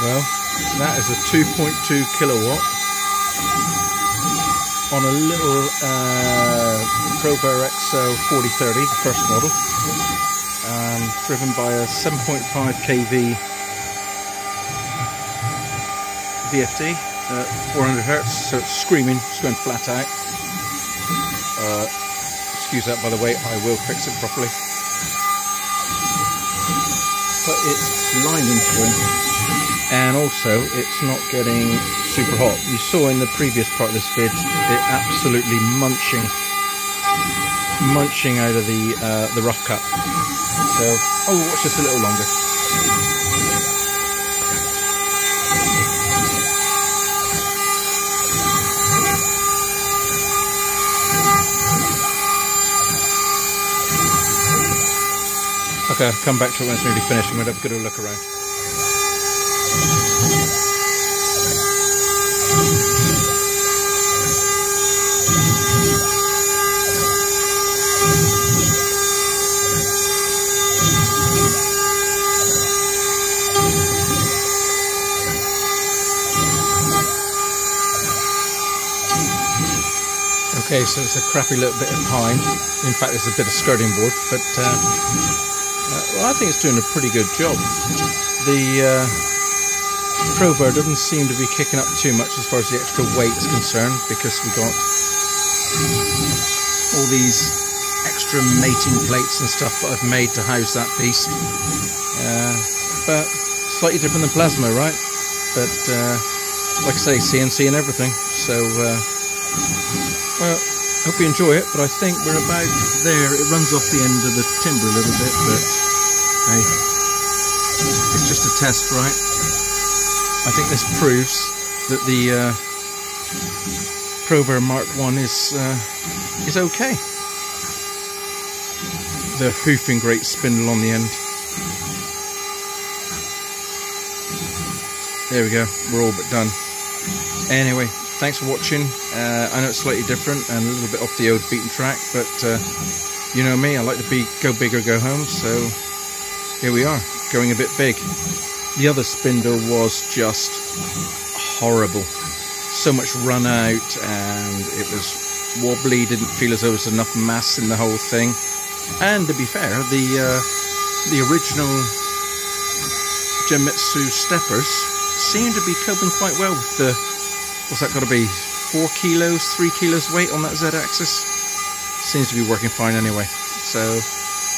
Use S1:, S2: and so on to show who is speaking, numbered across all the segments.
S1: Well, that is a 2.2 kilowatt on a little uh, ProVer XL 4030, the first model, um, driven by a 7.5 kV VFD, uh, 400 hertz, so it's screaming, it's going flat out. Uh, excuse that by the way, I will fix it properly. But it's blinding through and also it's not getting super hot. You saw in the previous part of this vid it absolutely munching munching out of the uh, the rough cut. So oh watch this a little longer. Okay, come back to it when it's nearly finished and we'll have a good look around. Okay, so it's a crappy little bit of pine. In fact, it's a bit of skirting board, but uh, uh, well, I think it's doing a pretty good job. The uh, doesn't seem to be kicking up too much as far as the extra weight is concerned because we got all these extra mating plates and stuff that I've made to house that beast. Uh, but slightly different than plasma, right? But uh, like I say, CNC and everything. So uh, well, hope you enjoy it, but I think we're about there. It runs off the end of the timber a little bit, but hey, it's just a test, right? I think this proves that the uh, ProVer Mark 1 is, uh, is okay. The hoofing great spindle on the end. There we go, we're all but done. Anyway, thanks for watching. Uh, I know it's slightly different and a little bit off the old beaten track, but uh, you know me, I like to be go big or go home, so here we are, going a bit big. The other spindle was just horrible. So much run out and it was wobbly, didn't feel as though there was enough mass in the whole thing. And to be fair, the uh, the original Genmitsu steppers seem to be coping quite well with the what's that got to be? Four kilos, three kilos weight on that Z axis. Seems to be working fine anyway. So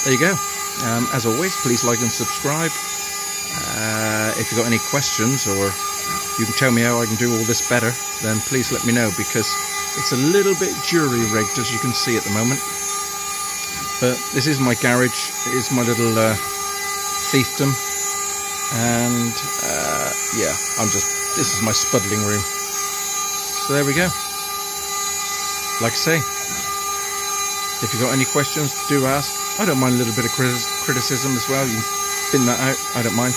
S1: there you go. Um, as always, please like and subscribe. Uh, if you've got any questions or you can tell me how I can do all this better, then please let me know because it's a little bit jury rigged as you can see at the moment. But this is my garage, it is my little uh, fiefdom, and uh, yeah, I'm just, this is my spuddling room. So there we go. Like I say, if you've got any questions, do ask. I don't mind a little bit of criticism as well. You bin that out, I don't mind.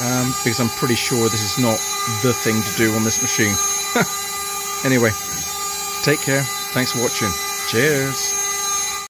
S1: Um, because I'm pretty sure this is not the thing to do on this machine. anyway, take care. Thanks for watching. Cheers.